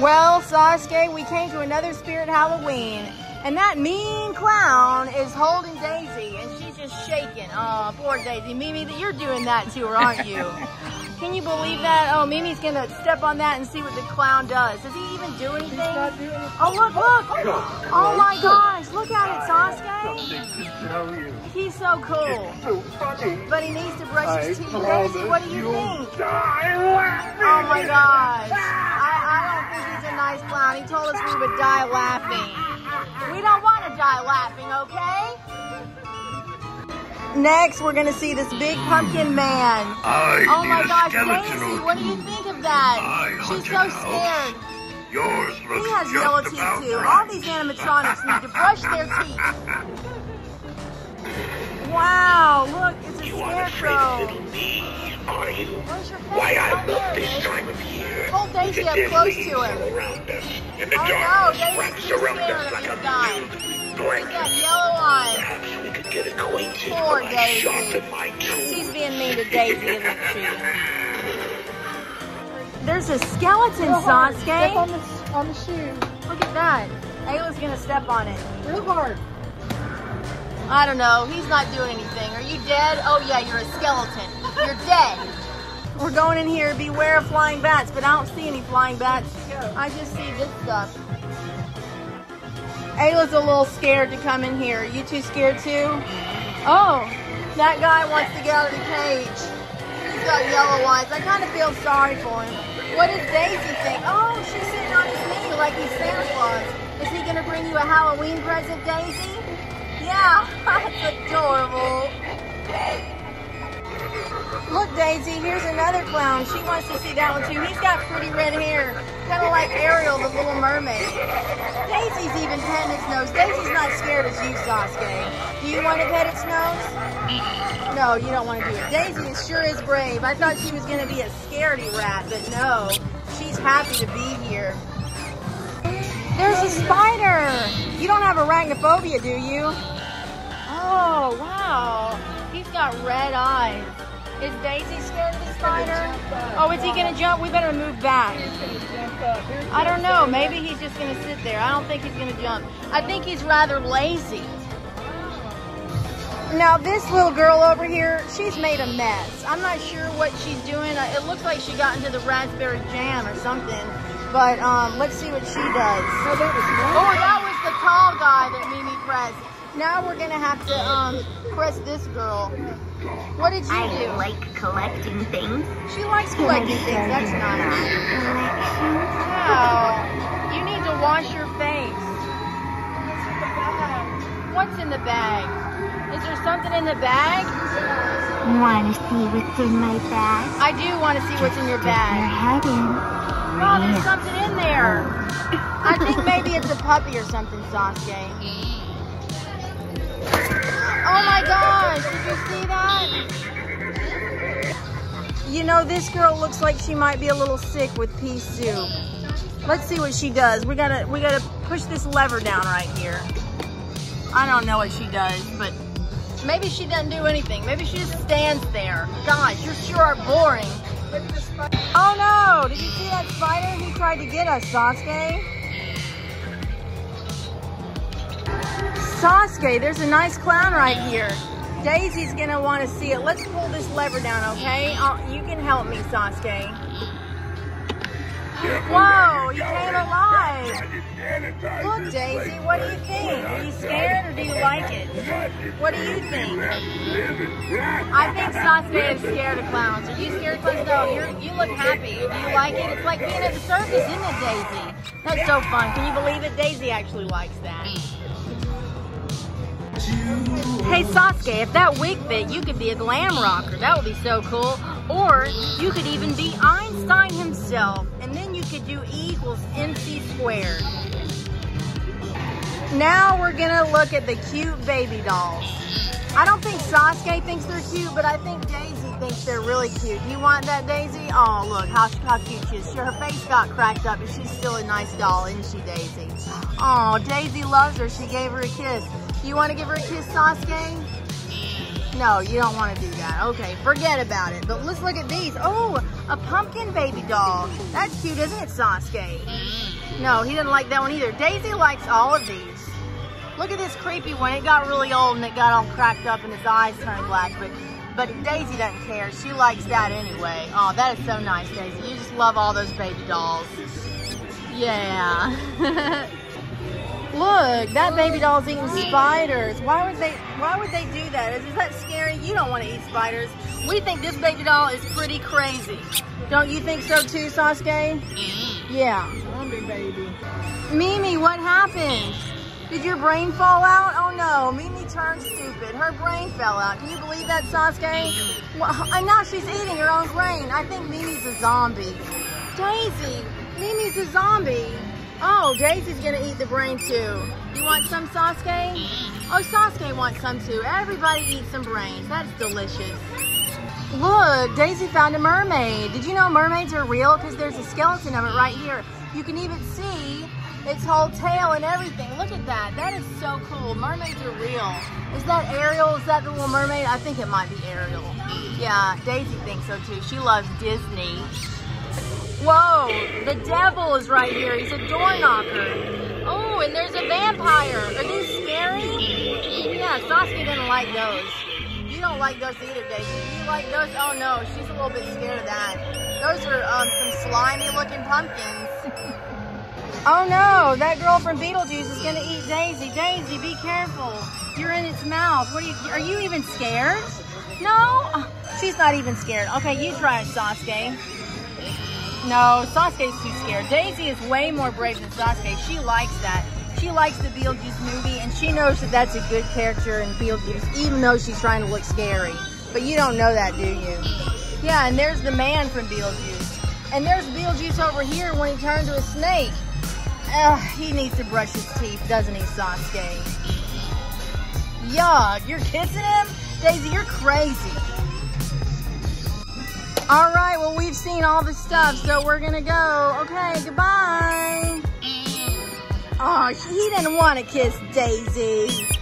Well, Sasuke, we came to another Spirit Halloween, and that mean clown is holding Daisy, and she's just shaking. Oh, poor Daisy. Mimi, you're doing that to her, aren't you? Can you believe that? Oh, Mimi's gonna step on that and see what the clown does. Does he even do anything? Oh, look, look! Oh my gosh, look at it, Sasuke. He's so cool. But he needs to brush his teeth. Daisy, what do you think? Oh my gosh. I, I don't think he's a nice clown. He told us we would die laughing. We don't want to die laughing, okay? Next, we're gonna see this big pumpkin man. I Oh my gosh, Daisy, what do you think of that? I She's so scared. Yours looks He has about teeth too. All right. these animatronics need to brush their teeth. Wow, look, it's a You aren't afraid scarecrow. of little me, are you? Where's your face? Why I Right look there, this Daisy. time of year. Hold Daisy the up close to him. all around us, and the Oh, no, darkness Daisy's wraps around scared us of like a die. Look at blanket. yellow eyes. Perhaps we could get acquainted Poor while I Daisy. sharpen my tools. She's being mean to Daisy, isn't she? There's a skeleton, Real hard. Sasuke. Step on the, on the shoe. Look at that. Ayla's gonna step on it. Real hard. I don't know. He's not doing anything. Are you dead? Oh yeah, you're a skeleton. You're dead. We're going in here. Beware of flying bats, but I don't see any flying bats. I just see this stuff. Ayla's a little scared to come in here. You too scared too? Oh, that guy wants to get out of the cage. He's got yellow eyes. I kind of feel sorry for him. What does Daisy think? Oh, she's sitting on his knee like he's Santa Claus. Is he gonna bring you a Halloween present, Daisy? Yeah, that's adorable. Look, Daisy, here's another clown. She wants to see that one too. He's got pretty red hair, kind of like Ariel, the Little Mermaid. Daisy's even petting its nose. Daisy's not scared as you, Sasuke. Do you want to pet its nose? No, you don't want to do it. Daisy is sure is brave. I thought she was going to be a scaredy rat, but no, she's happy to be here. There's a spider. You don't have a arachnophobia, do you? Oh, got red eyes. Is Daisy scared of the spider? Oh, is he going to jump? We better move back. I don't know. Maybe he's just going to sit there. I don't think he's going to jump. I think he's rather lazy. Now, this little girl over here, she's made a mess. I'm not sure what she's doing. It looks like she got into the raspberry jam or something. But um, let's see what she does. Oh, that was That was the tall guy that Mimi pressed. Now we're going to have to um, press this girl. What did you I do? like collecting things. She likes collecting things. That's nice. Wow. You need to wash your face. What's in the bag? Is there something in the bag? Want to see what's in my bag? I do want to see what's in your Your bag. head in. Oh, there's something in there. I think maybe it's a puppy or something, Sasuke. Oh my gosh, did you see that? You know, this girl looks like she might be a little sick with pea soup. Let's see what she does. We gotta, we gotta push this lever down right here. I don't know what she does, but maybe she doesn't do anything. Maybe she just stands there. Gosh, you sure are boring. Oh no! Did you see that spider? He tried to get us, Sasuke. Sasuke, there's a nice clown right here. Daisy's gonna want to see it. Let's pull this lever down, okay? I'll, you can help me, Sasuke. Whoa, you came alive. Daisy, what do you think? Are you scared or do you like it? What do you think? I think Sasuke is scared of clowns. Are you scared of clowns? No, you're, you look happy. Do you like it? It's like being at the circus, isn't it, Daisy? That's so fun. Can you believe it? Daisy actually likes that. Hey Sasuke, if that wig fit, you could be a glam rocker. That would be so cool. Or you could even be Einstein himself, and then you could do E equals MC squared. Now we're gonna look at the cute baby dolls. I don't think Sasuke thinks they're cute, but I think Daisy thinks they're really cute. You want that, Daisy? Oh, look how, how cute she is. Her face got cracked up, but she's still a nice doll, isn't she, Daisy? Oh, Daisy loves her. She gave her a kiss. You want to give her a kiss, Sasuke? No, you don't want to do that. Okay, forget about it. But let's look at these. Oh, a pumpkin baby doll. That's cute, isn't it, Sasuke? No, he didn't like that one either. Daisy likes all of these. Look at this creepy one. It got really old and it got all cracked up and his eyes turned black. But but Daisy doesn't care. She likes that anyway. Oh, that is so nice, Daisy. You just love all those baby dolls. Yeah. Look, that baby doll's eating spiders. Why would they why would they do that? Is, is that scary? You don't want to eat spiders. We think this baby doll is pretty crazy. Don't you think so too, Sasuke? Mm-hmm. Yeah. Baby. Mimi, what happened? Did your brain fall out? Oh no, Mimi turned stupid. Her brain fell out. Can you believe that, Sasuke? Well, uh, and now she's eating her own brain. I think Mimi's a zombie. Daisy, Mimi's a zombie. Oh, Daisy's gonna eat the brain too. You want some, Sasuke? Oh, Sasuke wants some too. Everybody eats some brains. That's delicious. Look, Daisy found a mermaid. Did you know mermaids are real? Because there's a skeleton of it right here. You can even see its whole tail and everything. Look at that. That is so cool. Mermaids are real. Is that Ariel? Is that the little mermaid? I think it might be Ariel. Yeah, Daisy thinks so too. She loves Disney. Whoa, the devil is right here. He's a door knocker. Oh, and there's a vampire. Are these scary? Yeah, Sasuke didn't like those. You don't like those either, Daisy. You like those? Oh no, she's a little bit scared of that. Those are um, some slimy looking pumpkins. oh no, that girl from Beetlejuice is gonna eat Daisy. Daisy, be careful. You're in its mouth. What are you, are you even scared? No? She's not even scared. Okay, you try it, Sasuke. No, Sasuke's too scared. Daisy is way more brave than Sasuke. She likes that. She likes the Beetlejuice movie, and she knows that that's a good character in Beetlejuice, even though she's trying to look scary. But you don't know that, do you? Yeah, and there's the man from Beetlejuice. And there's Beetlejuice over here when he turned to a snake. Ugh, he needs to brush his teeth, doesn't he, Sasuke? Yuck, you're kissing him? Daisy, you're crazy. All right, well, we've seen all the stuff, so we're gonna go. Okay, goodbye. Oh, he didn't want to kiss Daisy.